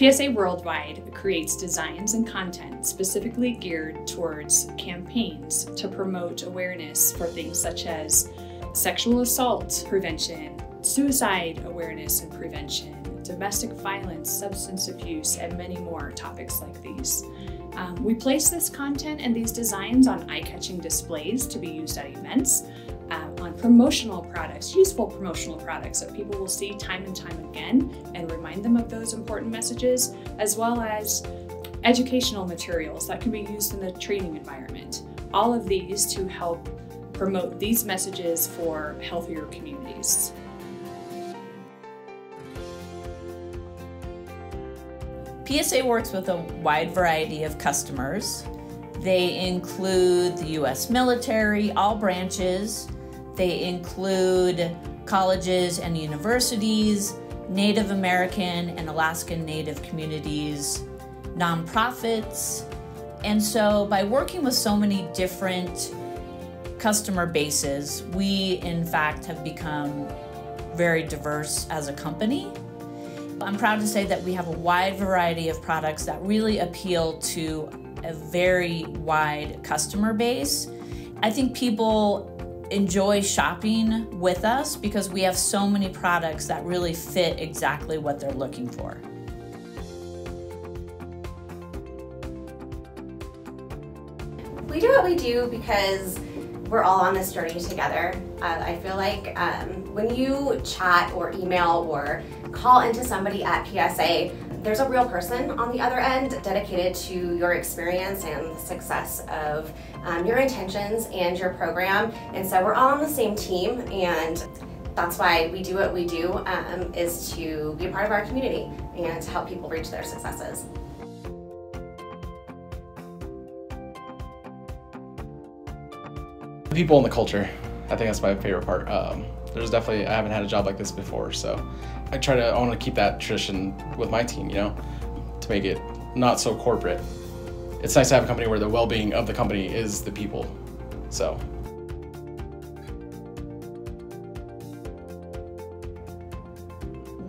PSA Worldwide creates designs and content specifically geared towards campaigns to promote awareness for things such as sexual assault prevention, suicide awareness and prevention, domestic violence, substance abuse, and many more topics like these. Um, we place this content and these designs on eye-catching displays to be used at events, on promotional products, useful promotional products that people will see time and time again and remind them of those important messages, as well as educational materials that can be used in the training environment. All of these to help promote these messages for healthier communities. PSA works with a wide variety of customers. They include the US military, all branches. They include colleges and universities, Native American and Alaskan Native communities, nonprofits. And so by working with so many different customer bases, we in fact have become very diverse as a company. I'm proud to say that we have a wide variety of products that really appeal to a very wide customer base. I think people enjoy shopping with us because we have so many products that really fit exactly what they're looking for. We do what we do because we're all on this journey together. Uh, I feel like um, when you chat or email or call into somebody at PSA, there's a real person on the other end dedicated to your experience and the success of um, your intentions and your program. And so we're all on the same team and that's why we do what we do um, is to be a part of our community and to help people reach their successes. The people in the culture, I think that's my favorite part. Um, there's definitely, I haven't had a job like this before, so I try to, I want to keep that tradition with my team, you know, to make it not so corporate. It's nice to have a company where the well-being of the company is the people, so.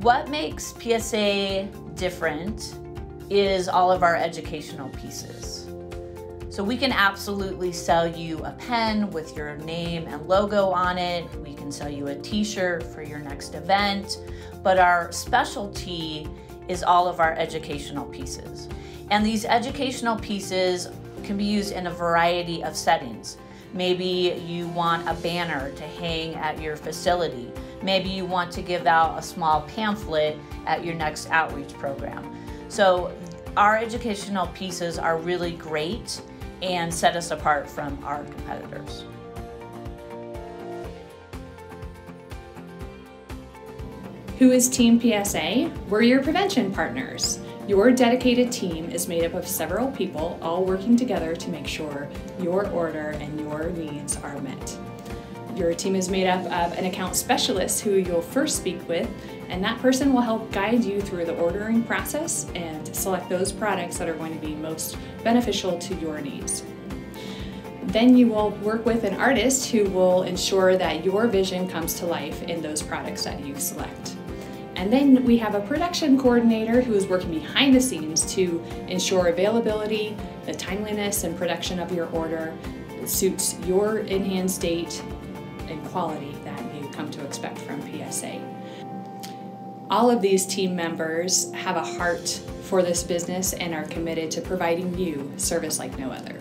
What makes PSA different is all of our educational pieces. So we can absolutely sell you a pen with your name and logo on it. We can sell you a t-shirt for your next event. But our specialty is all of our educational pieces. And these educational pieces can be used in a variety of settings. Maybe you want a banner to hang at your facility. Maybe you want to give out a small pamphlet at your next outreach program. So our educational pieces are really great and set us apart from our competitors. Who is Team PSA? We're your prevention partners. Your dedicated team is made up of several people all working together to make sure your order and your needs are met. Your team is made up of an account specialist who you'll first speak with, and that person will help guide you through the ordering process and select those products that are going to be most beneficial to your needs. Then you will work with an artist who will ensure that your vision comes to life in those products that you select. And then we have a production coordinator who is working behind the scenes to ensure availability, the timeliness and production of your order suits your in-hand state and quality that you come to expect from PSA. All of these team members have a heart for this business and are committed to providing you service like no other.